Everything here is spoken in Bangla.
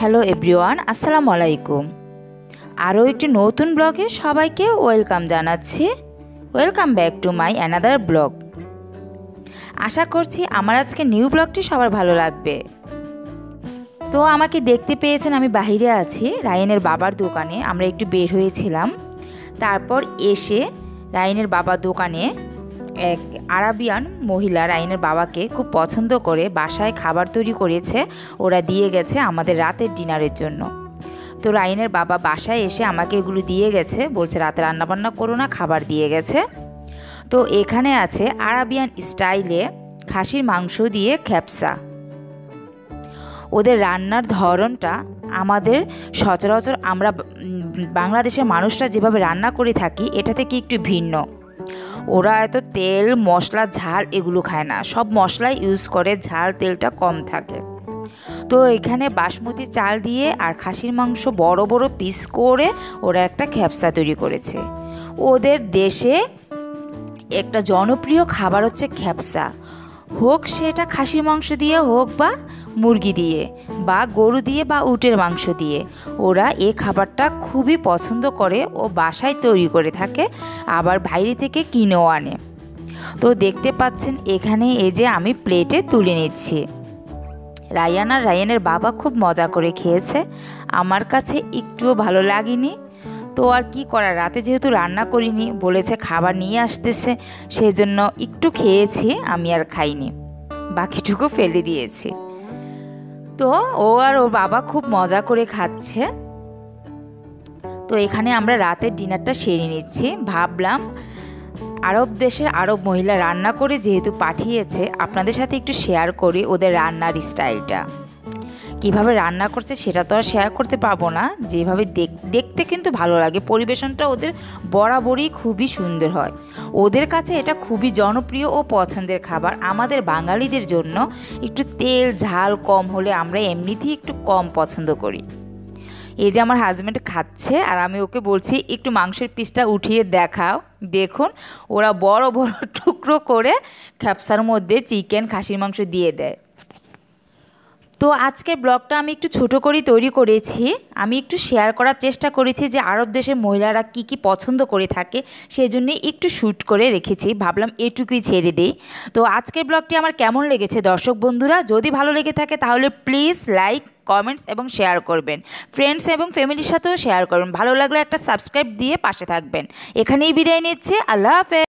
হ্যালো এভরিওয়ান আসসালামু আলাইকুম আরও একটি নতুন ব্লগে সবাইকে ওয়েলকাম জানাচ্ছি। Welcome back to my another blog আশা করছি আমার আজকে নিউ ব্লগটি সবার ভালো লাগবে। তো আমাকে দেখতে পেয়েছেন আমি বাহিরে আছি রায়নের বাবার দোকানে। আমরা একটু বের হয়েছিলাম। তারপর এসে রায়নের বাবার দোকানে এক আরাবিয়ান মহিলা রাইনের বাবাকে খুব পছন্দ করে বাসায় খাবার তৈরি করেছে, ওরা দিয়ে গেছে আমাদের রাতের ডিনারের জন্য। তো রাইনের বাবা বাসায় এসে আমাকে এগুলো দিয়ে গেছে, বলছে রাতে রান্নাবান্না করো না, খাবার দিয়ে গেছে। তো এখানে আছে আরাবিয়ান স্টাইলে খাসির মাংস দিয়ে খ্যাপসা। ওদের রান্নার ধরনটা আমাদের সচরাচর আমরা বাংলাদেশের মানুষরা যেভাবে রান্না করে থাকি এটা থেকে একটু ভিন্ন? ওরা এত তেল, মশলা, ঝাল এগুলো খায় না। সব মশলাই ইউজ করে, ঝাল তেলটা কম থাকে। তো এখানে বাসমতি চাল দিয়ে আর খাসির মাংস বড় বড় পিস করে ওরা একটা খ্যাপসা তৈরি করেছে। ওদের দেশে একটা জনপ্রিয় খাবার হচ্ছে খ্যাপসা। হোক সেটা খাসির মাংস দিয়ে হোক বা মুরগি দিয়ে বা গরু দিয়ে বা উটের মাংস দিয়ে। ওরা এ খাবারটা খুবই পছন্দ করে ও বাসায় তৈরি করে থাকে, আবার বাইরে থেকে কিনেও আনে। তো দেখতে পাচ্ছেন, এখানে এই যে আমি প্লেটে তুলে নিচ্ছি। রায়ান আর রায়ানের বাবা খুব মজা করে খেয়েছে। আমার কাছে একটুও ভালো লাগেনি। তো আর কি করা রাতে যেহেতু রান্না করিনি, বলেছে খাবার নিয়ে আসতেছে সেই জন্য একটু খেয়েছি, আমি আর খাইনি। বাকিটুকু ফেলে দিয়েছি। তো ও আর ওর বাবা খুব মজা করে খাচ্ছে। তো এখানে আমরা রাতের ডিনারটা সেরে নিচ্ছি। ভাবলাম আরব দেশের আরব মহিলা রান্না করে যেহেতু পাঠিয়েছে, আপনাদের সাথে একটু শেয়ার করি ওদের রান্নার স্টাইলটা কীভাবে রান্না করছে সেটা তো আর শেয়ার করতে পারব না। যেভাবে দেখতে কিন্তু ভালো লাগে। পরিবেশনটা ওদের বরাবরই খুবই সুন্দর হয়। ওদের কাছে এটা খুবই জনপ্রিয় ও পছন্দের খাবার। আমাদের বাঙালিদের জন্য একটু তেল, ঝাল কম হলে আমরা এমনিতেই একটু কম পছন্দ করি। এই যে আমার হাজব্যান্ড খাচ্ছে আর আমি ওকে বলছি, একটু মাংসের পিসটা উঠিয়ে দেখাও। দেখুন, ওরা বড় বড় টুকরো করে খ্যাপসার মধ্যে চিকেন খাসির মাংস দিয়ে দেয়। তো আজকের ব্লগটা আমি একটু ছোট করেই তৈরি করেছি। আমি একটু শেয়ার করার চেষ্টা করেছি যে আরব দেশের মহিলারা কি কি পছন্দ করে থাকে সেই জন্যে একটু শ্যুট করে রেখেছি। ভাবলাম এটুকুই ছেড়ে দিই। তো আজকের ব্লগটি আমার কেমন লেগেছে দর্শক বন্ধুরা? যদি ভালো লেগে থাকে তাহলে প্লিজ লাইক কমেন্টস এবং শেয়ার করবেন। ফ্রেন্ডস এবং ফ্যামিলির সাথেও শেয়ার করবেন। ভালো লাগলে একটা সাবস্ক্রাইব দিয়ে পাশে থাকবেন। এখানেই বিদায় নিচ্ছে। আল্লাহ হাফেজ।